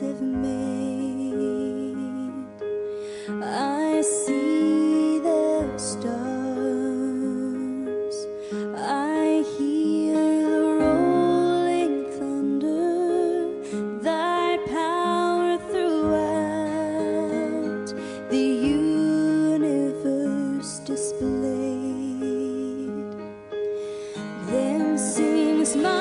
have made. I see the stars, I hear the rolling thunder, thy power throughout the universe displayed. Then sings my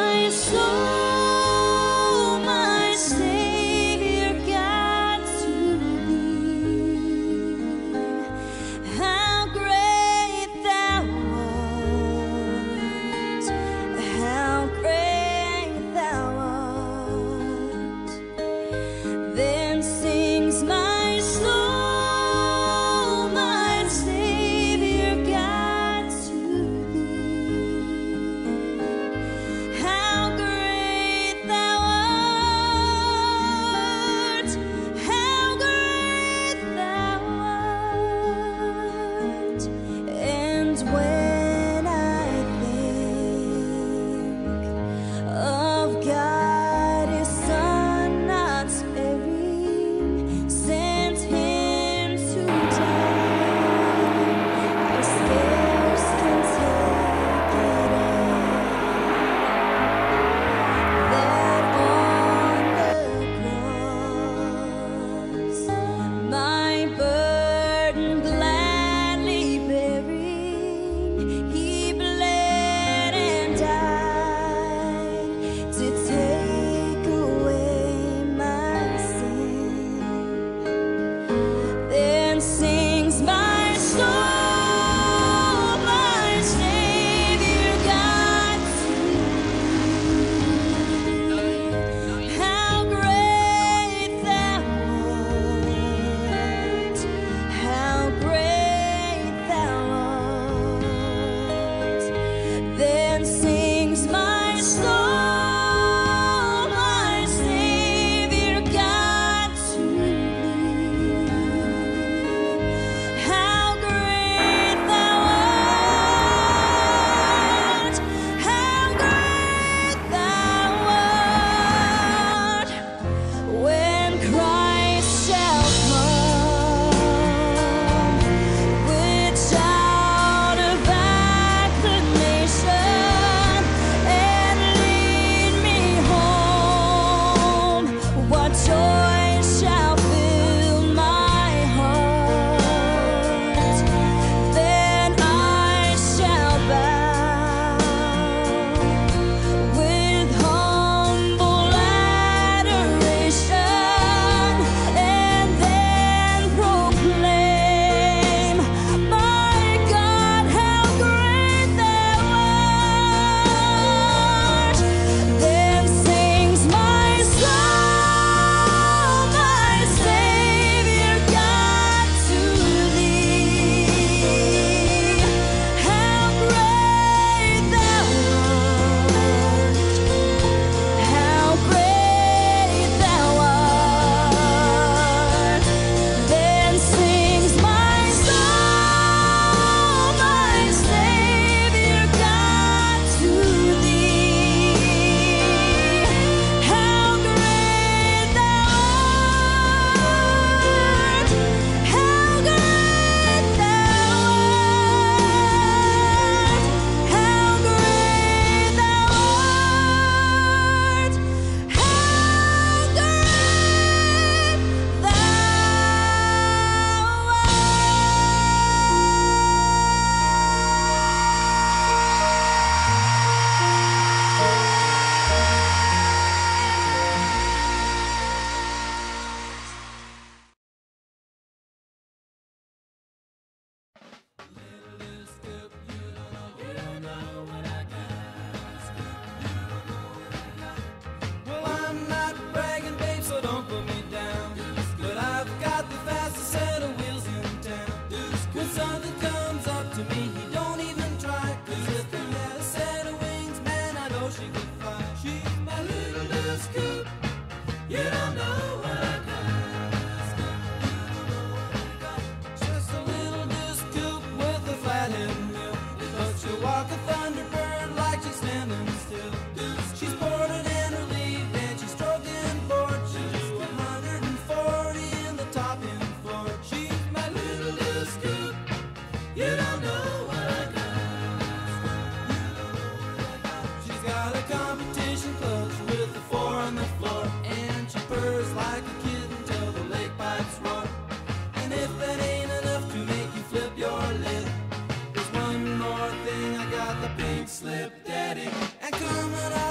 the pink slip daddy. And come on